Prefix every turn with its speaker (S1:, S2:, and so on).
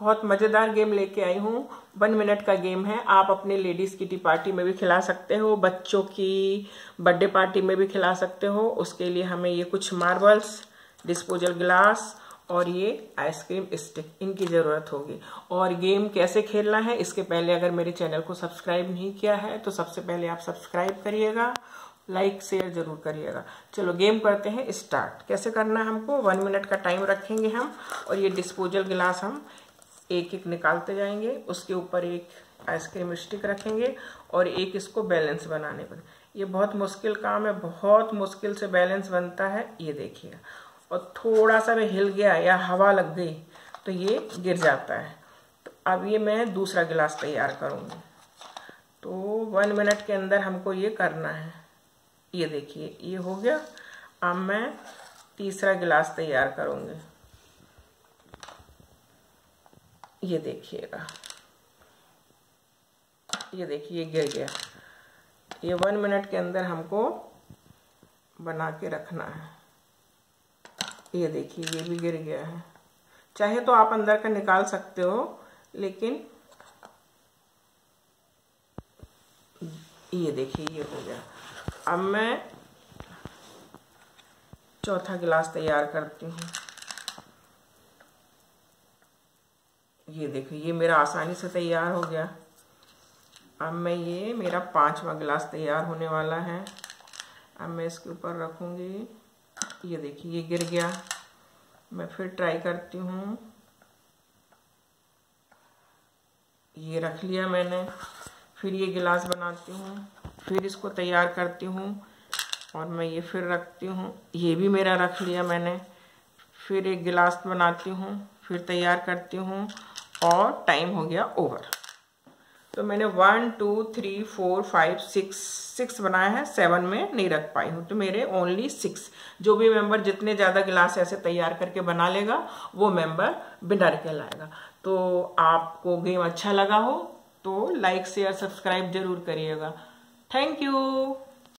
S1: बहुत मज़ेदार गेम लेके आई हूँ। वन मिनट का गेम है। आप अपने लेडीज़ की टी पार्टी में भी खिला सकते हो, बच्चों की बर्थडे पार्टी में भी खिला सकते हो। उसके लिए हमें ये कुछ मार्बल्स डिस्पोजल ग्लास और ये आइसक्रीम स्टिक इनकी ज़रूरत होगी। और गेम कैसे खेलना है, इसके पहले अगर मेरे चैनल को सब्सक्राइब नहीं किया है तो सबसे पहले आप सब्सक्राइब करिएगा लाइक शेयर ज़रूर करिएगा। चलो गेम करते हैं स्टार्ट कैसे करना है हमको? वन मिनट का टाइम रखेंगे हम, और ये डिस्पोजल गिलास हम एक एक निकालते जाएँगे। उसके ऊपर एक आइसक्रीम स्टिक रखेंगे, और एक इसको बैलेंस बनाने पर। ये बहुत मुश्किल काम है, बहुत मुश्किल से बैलेंस बनता है, ये देखिए। और थोड़ा सा भी हिल गया या हवा लग गई तो ये गिर जाता है। तो अब ये मैं दूसरा गिलास तैयार करूँगी। तो वन मिनट के अंदर हमको ये करना है। ये देखिए, ये हो गया। अब मैं तीसरा गिलास तैयार करूँगी। ये देखिएगा। ये देखिए गिर गया। ये वन मिनट के अंदर हमको बना के रखना है। ये देखिए, ये भी गिर गया है। चाहे तो आप अंदर का निकाल सकते हो, लेकिन ये देखिए, ये हो गया। अब मैं चौथा गिलास तैयार करती हूँ। ये देखो, ये मेरा आसानी से तैयार हो गया। अब मैं ये मेरा पांचवा गिलास तैयार होने वाला है। अब मैं इसके ऊपर रखूँगी। ये देखिए, ये गिर गया। मैं फिर ट्राई करती हूँ। ये रख लिया मैंने। फिर ये गिलास बनाती हूँ। फिर इसको तैयार करती हूँ और मैं ये फिर रखती हूँ। ये भी मेरा रख लिया मैंने। फिर एक गिलास बनाती हूँ, फिर तैयार करती हूँ और टाइम हो गया ओवर तो मैंने one two three four five six six बनाया है। सेवन में नहीं रख पाई हूँ। तो मेरे ओनली सिक्स जो भी मेंबर जितने ज़्यादा गिलास ऐसे तैयार करके बना लेगा, वो मेंबर बिनर कहलाएगा। तो आपको गेम अच्छा लगा हो तो लाइक शेयर सब्सक्राइब ज़रूर करिएगा। Thank you